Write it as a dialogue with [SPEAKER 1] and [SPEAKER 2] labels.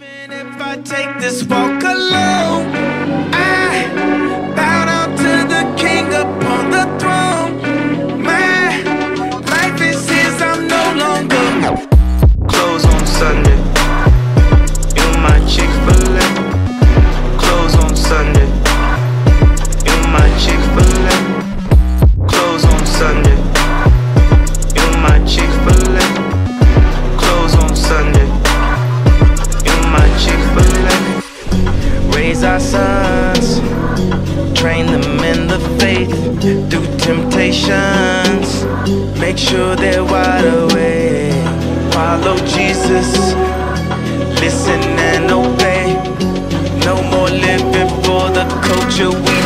[SPEAKER 1] Even if I take this walk meditations. Make sure they're wide awake. Follow Jesus. Listen and obey. No more living for the culture.